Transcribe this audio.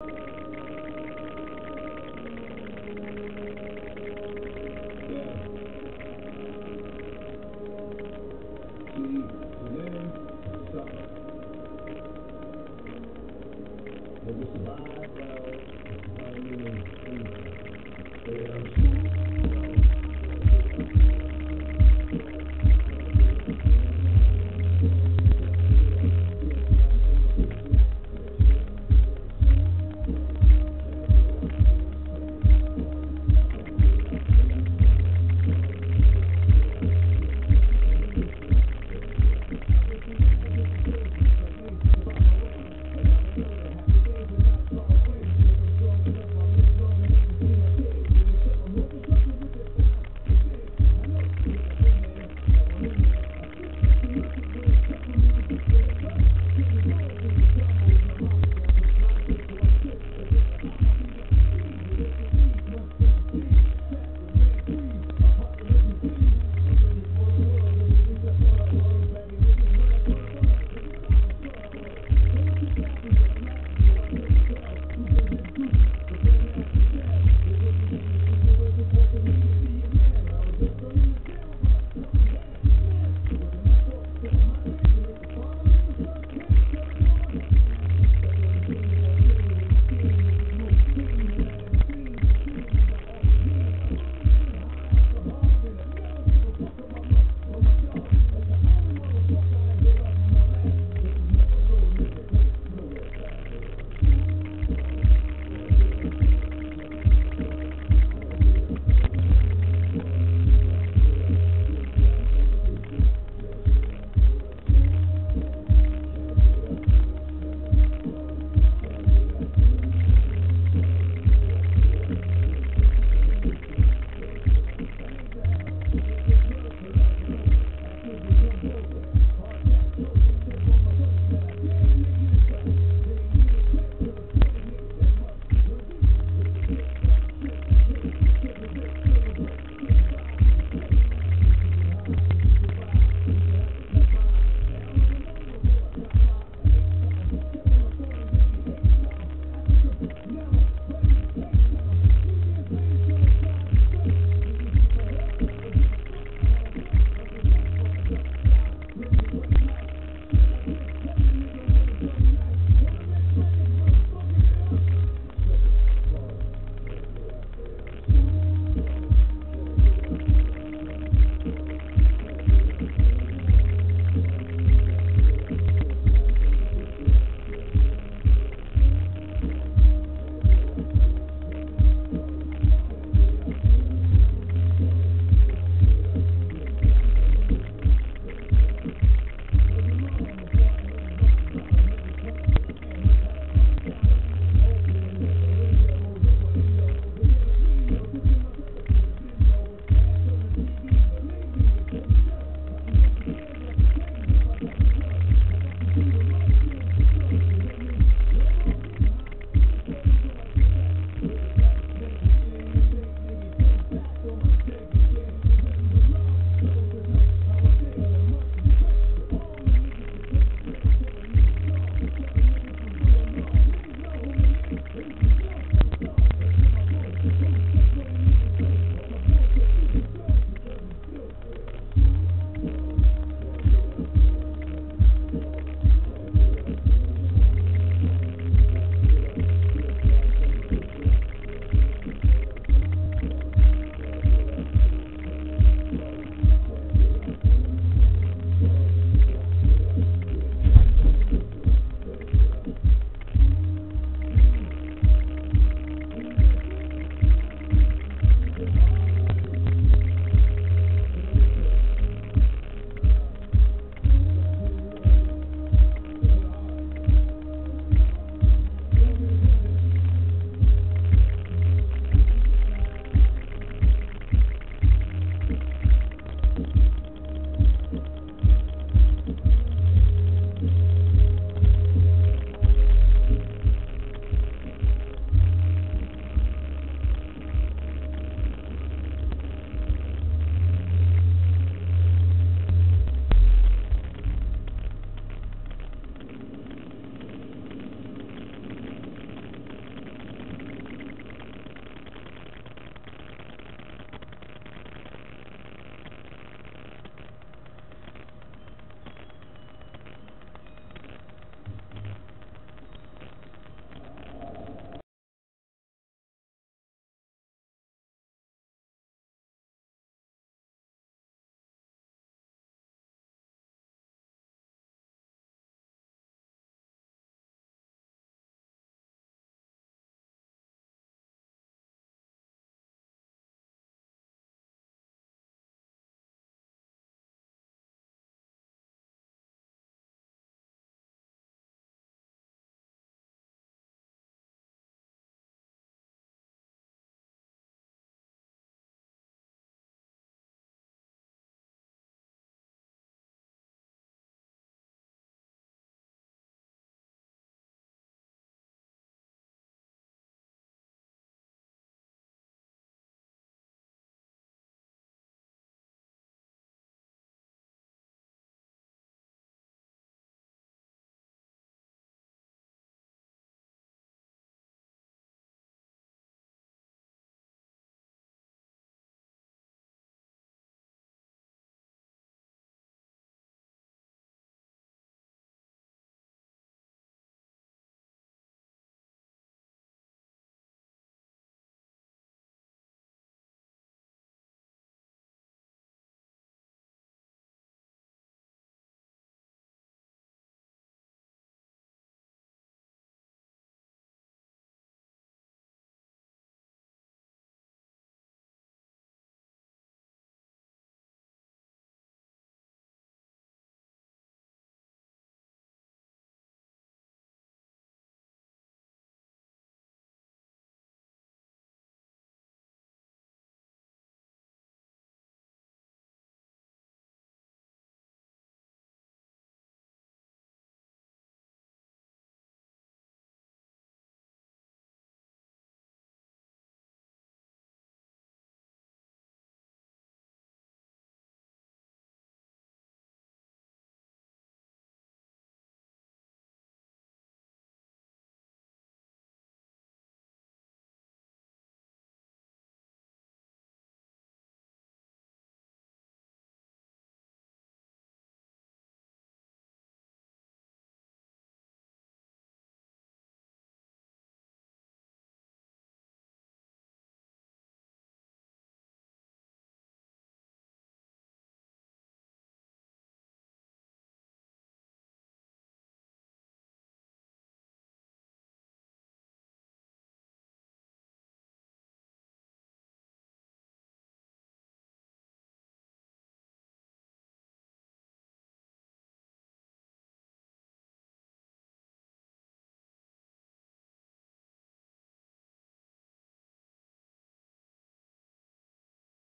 you